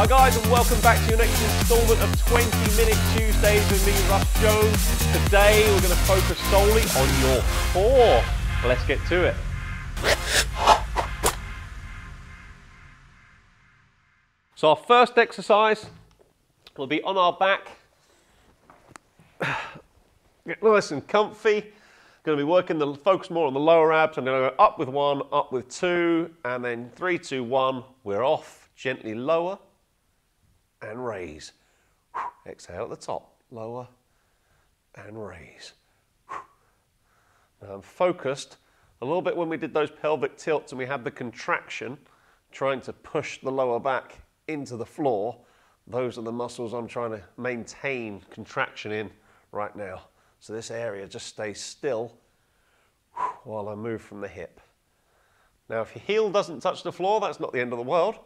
Hi guys and welcome back to your next instalment of 20 Minute Tuesdays with me, Russ Jones. Today we're going to focus solely on your core. Let's get to it. So our first exercise will be on our back. Get nice and comfy. Going to be working the focus more on the lower abs. I'm going to go up with one, up with two, and then three, two, one. We're off. Gently lower and raise. Exhale at the top. Lower and raise. Now I'm focused a little bit when we did those pelvic tilts and we had the contraction, trying to push the lower back into the floor. Those are the muscles I'm trying to maintain contraction in right now. So this area just stays still while I move from the hip. Now if your heel doesn't touch the floor, that's not the end of the world.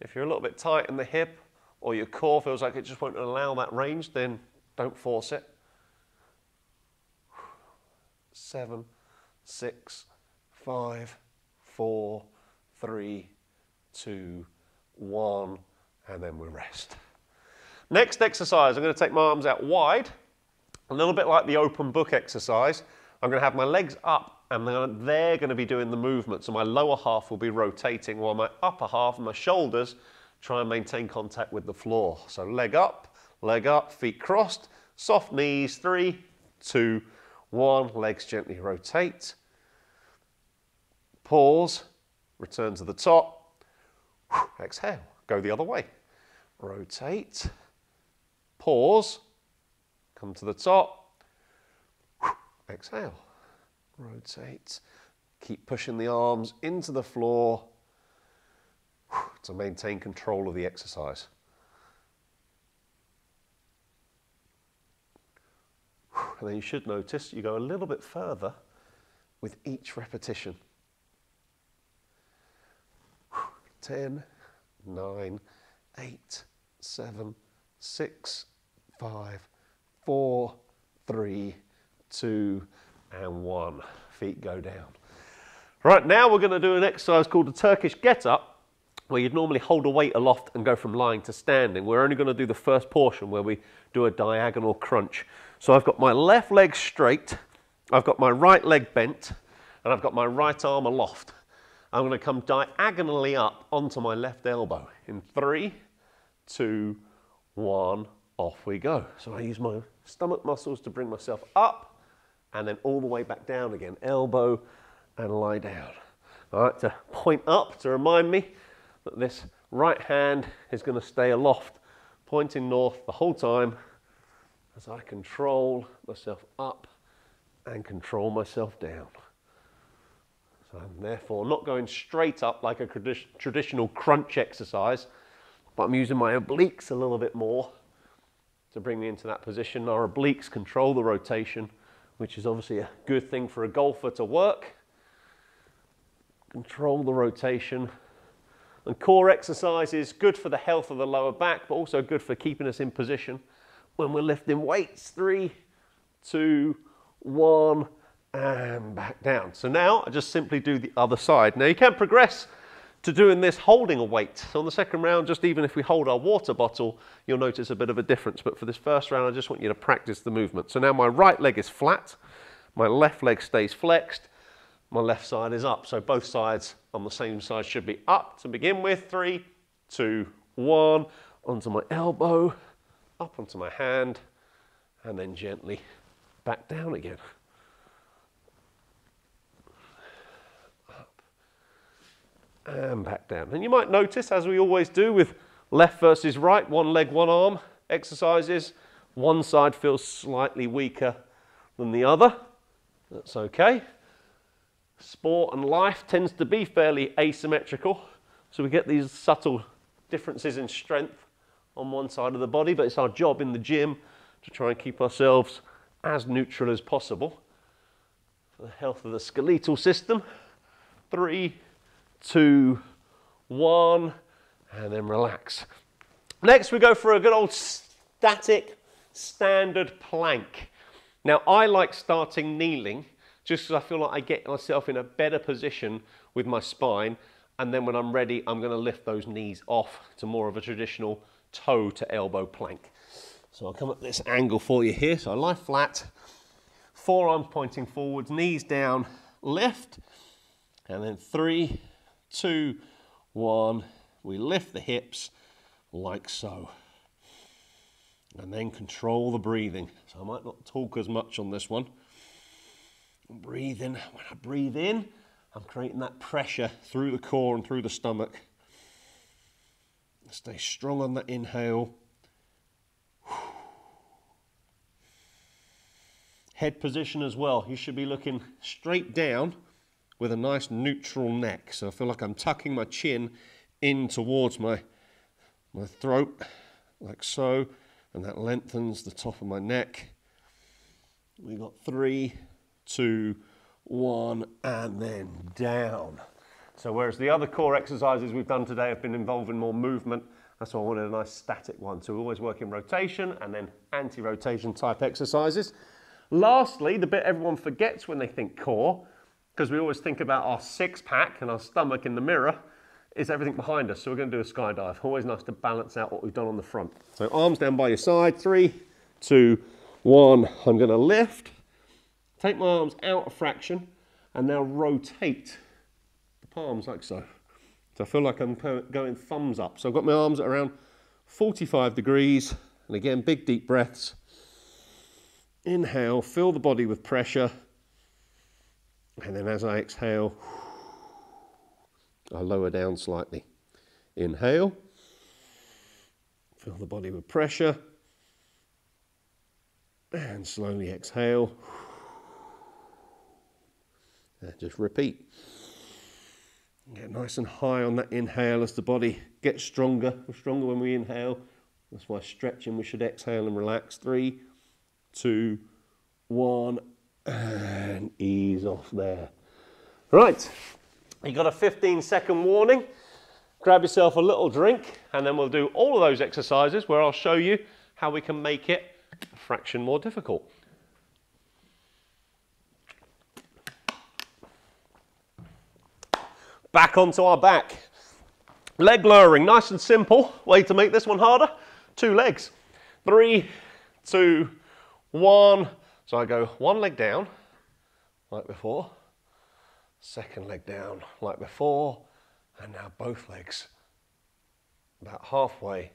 If you're a little bit tight in the hip or your core feels like it just won't allow that range, then don't force it. Seven, six, five, four, three, two, one, and then we rest. Next exercise, I'm going to take my arms out wide a little bit like the open book exercise, I'm going to have my legs up and they're going to be doing the movement. So my lower half will be rotating while my upper half and my shoulders try and maintain contact with the floor. So leg up, leg up, feet crossed, soft knees, three, two, one, legs gently rotate. Pause, return to the top, exhale, go the other way. Rotate, pause, Come to the top. Exhale. Rotate. Keep pushing the arms into the floor to maintain control of the exercise. And then you should notice you go a little bit further with each repetition. 10, 9, 8, 7, 6, 5, four, three, two, and one. Feet go down. Right, now we're going to do an exercise called the Turkish get up, where you'd normally hold a weight aloft and go from lying to standing. We're only going to do the first portion where we do a diagonal crunch. So I've got my left leg straight, I've got my right leg bent, and I've got my right arm aloft. I'm going to come diagonally up onto my left elbow in three, two, one, off we go. So I use my stomach muscles to bring myself up and then all the way back down again. Elbow and lie down. All right, to point up to remind me that this right hand is going to stay aloft, pointing north the whole time as I control myself up and control myself down. So I'm therefore not going straight up like a traditional crunch exercise, but I'm using my obliques a little bit more to bring me into that position. Our obliques control the rotation, which is obviously a good thing for a golfer to work. Control the rotation. And core exercise is good for the health of the lower back, but also good for keeping us in position when we're lifting weights. Three, two, one, and back down. So now I just simply do the other side. Now you can progress to doing this holding a weight. So on the second round, just even if we hold our water bottle, you'll notice a bit of a difference. But for this first round, I just want you to practice the movement. So now my right leg is flat, my left leg stays flexed, my left side is up. So both sides on the same side should be up to begin with. Three, two, one, onto my elbow, up onto my hand, and then gently back down again. Up and back down. And you might notice, as we always do with left versus right, one leg, one arm exercises, one side feels slightly weaker than the other. That's okay. Sport and life tends to be fairly asymmetrical, so we get these subtle differences in strength on one side of the body, but it's our job in the gym to try and keep ourselves as neutral as possible for the health of the skeletal system. Three, two, one, and then relax. Next, we go for a good old static standard plank. Now, I like starting kneeling just because I feel like I get myself in a better position with my spine And then when I'm ready, I'm gonna lift those knees off to more of a traditional toe to elbow plank. So I'll come at this angle for you here. So I lie flat, forearms pointing forwards, knees down, lift, and then three, two, one. We lift the hips like so. And then control the breathing. So I might not talk as much on this one. Breathe in. When I breathe in, I'm creating that pressure through the core and through the stomach. Stay strong on that inhale. Head position as well. You should be looking straight down with a nice neutral neck. So I feel like I'm tucking my chin in towards my, my throat, like so, and that lengthens the top of my neck. We've got three, two, one, and then down. So whereas the other core exercises we've done today have been involving more movement, that's why I wanted a nice static one. So we always work in rotation and then anti-rotation type exercises. Lastly, the bit everyone forgets when they think core, because we always think about our six pack and our stomach in the mirror, is everything behind us. So we're going to do a skydive. Always nice to balance out what we've done on the front. So arms down by your side. Three, two, one. I'm going to lift. Take my arms out a fraction and now rotate the palms like so. So I feel like I'm going thumbs up. So I've got my arms at around 45 degrees. And again, big deep breaths. Inhale, fill the body with pressure. And then as I exhale, I lower down slightly. Inhale, fill the body with pressure. And slowly exhale. Just repeat. Get nice and high on that inhale as the body gets stronger. We're stronger when we inhale. That's why stretching, we should exhale and relax. Three, two, one, and ease off there. Right, you got a 15 second warning. Grab yourself a little drink, and then we'll do all of those exercises where I'll show you how we can make it a fraction more difficult. Back onto our back. Leg lowering, nice and simple. Way to make this one harder. Two legs. Three, two, one. So I go one leg down, like before. Second leg down, like before. And now both legs about halfway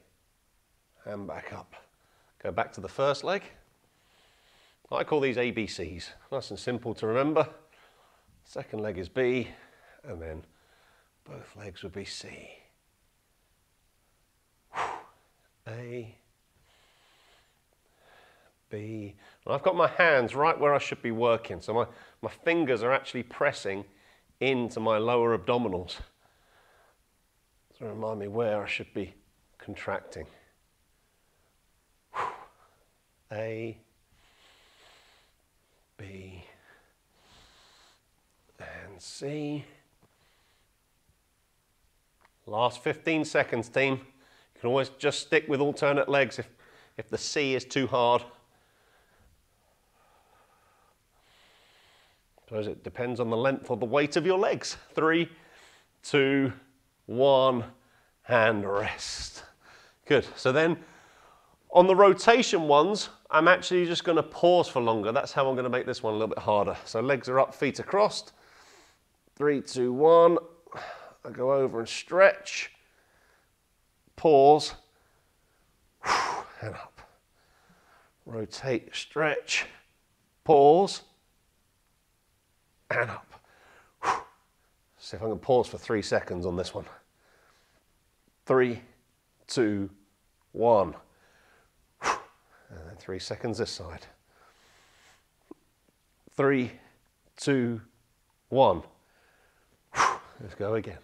and back up. Go back to the first leg. I call these ABCs. Nice and simple to remember. Second leg is B, and then both legs would be C. A, B. And I've got my hands right where I should be working. So my, my fingers are actually pressing into my lower abdominals. To remind me where I should be contracting. A, B, and C. Last 15 seconds, team. You can always just stick with alternate legs if, if the C is too hard. Suppose it depends on the length or the weight of your legs. Three, two, one, and rest. Good. So then on the rotation ones, I'm actually just going to pause for longer. That's how I'm going to make this one a little bit harder. So legs are up, feet are crossed. Three, two, one. I go over and stretch, pause, and up. Rotate, stretch, pause, and up. See if I can pause for three seconds on this one. Three, two, one. And then three seconds this side. Three, two, one. Let's go again.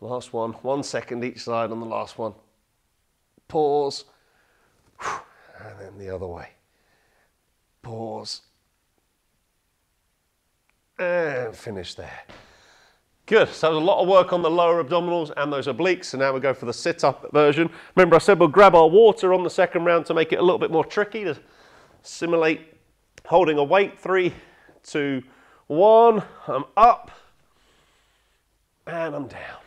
Last one, one second each side on the last one. Pause, and then the other way. Pause, and finish there. Good, so there's a lot of work on the lower abdominals and those obliques, so now we go for the sit-up version. Remember I said we'll grab our water on the second round to make it a little bit more tricky to simulate holding a weight. Three, two, one, I'm up, and I'm down.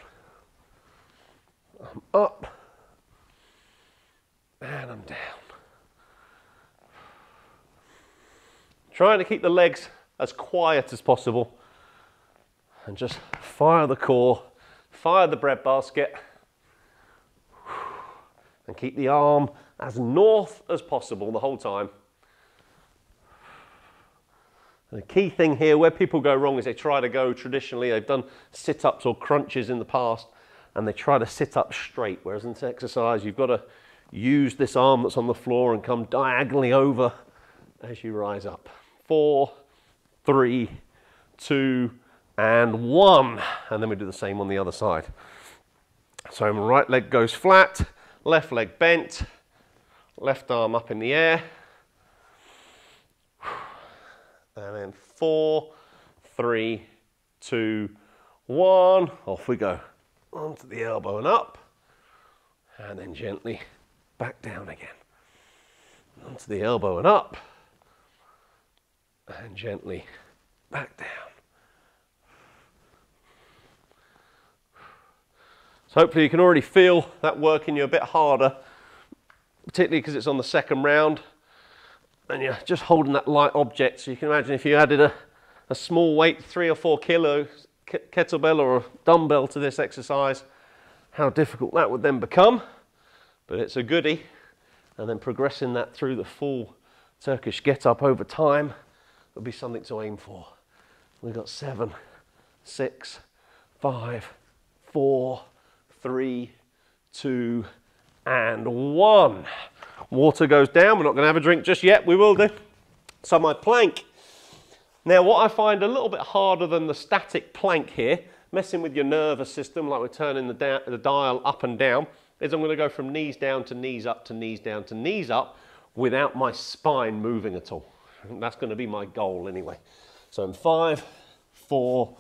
I'm up, and I'm down. Trying to keep the legs as quiet as possible and just fire the core, fire the bread basket, and keep the arm as north as possible the whole time. And the key thing here, where people go wrong, is they try to go traditionally, they've done sit ups or crunches in the past, and they try to sit up straight. Whereas in this exercise, you've got to use this arm that's on the floor and come diagonally over as you rise up. Four, three, two, and one. And then we do the same on the other side. So my right leg goes flat, left leg bent, left arm up in the air. And then four, three, two, one. Off we go. Onto the elbow and up. And then gently back down again. Onto the elbow and up. And gently back down. So hopefully you can already feel that working you a bit harder, particularly because it's on the second round and you're just holding that light object. So you can imagine if you added a, a small weight, three or four kilos, kettlebell or a dumbbell to this exercise, how difficult that would then become. But it's a goodie. And then progressing that through the full Turkish get up over time would be something to aim for. We've got seven, six, five, four, three, two, and one. Water goes down. We're not going to have a drink just yet. We will do. So my plank. Now what I find a little bit harder than the static plank here, messing with your nervous system like we're turning the, the dial up and down, is I'm going to go from knees down to knees up to knees down to knees up without my spine moving at all. And that's going to be my goal anyway. So in five, four,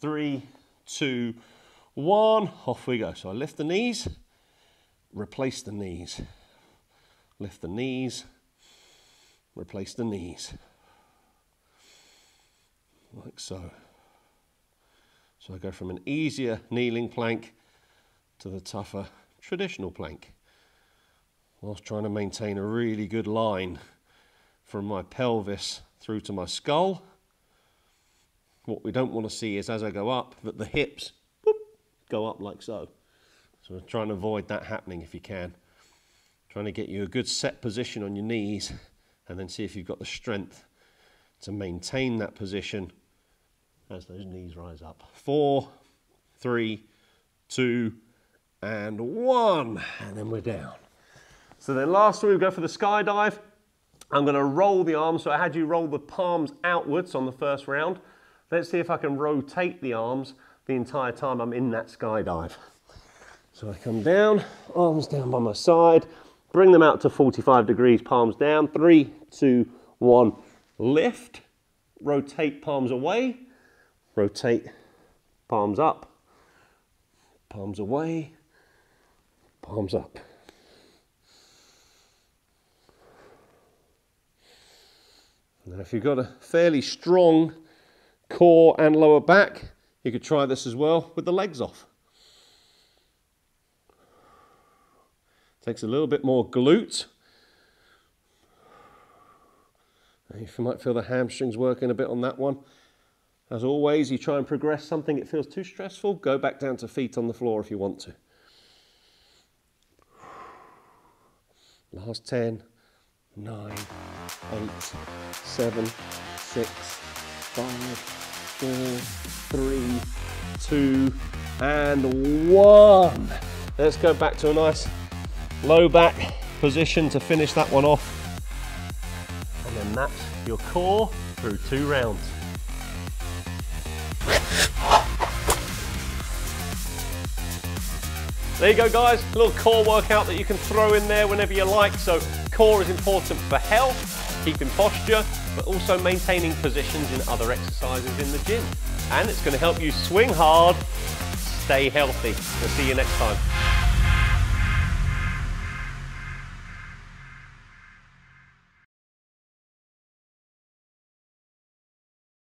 three, two, one, off we go. So I lift the knees, replace the knees, lift the knees, replace the knees, like so. So I go from an easier kneeling plank to the tougher traditional plank, whilst trying to maintain a really good line from my pelvis through to my skull. What we don't want to see is as I go up that the hips go up like so. So try and avoid that happening if you can. Trying to get you a good set position on your knees and then see if you've got the strength to maintain that position as those knees rise up. Four, three, two, and one. And then we're down. So then last we go for the skydive. I'm going to roll the arms. So I had you roll the palms outwards on the first round. Let's see if I can rotate the arms the entire time I'm in that skydive. So I come down, arms down by my side, bring them out to 45 degrees, palms down. Three, two, one, lift, rotate palms away, rotate palms up, palms away, palms up. And if you've got a fairly strong core and lower back, you could try this as well with the legs off. Takes a little bit more glute. You might feel the hamstrings working a bit on that one. As always, you try and progress something it feels too stressful, go back down to feet on the floor if you want to. Last 10, 9, 8, 7, 6, 5, four, three, two, and one. Let's go back to a nice low back position to finish that one off. And then that's your core through two rounds. There you go guys, a little core workout that you can throw in there whenever you like. So core is important for health, keeping posture, but also maintaining positions in other exercises in the gym. And it's going to help you swing hard, stay healthy. We'll see you next time.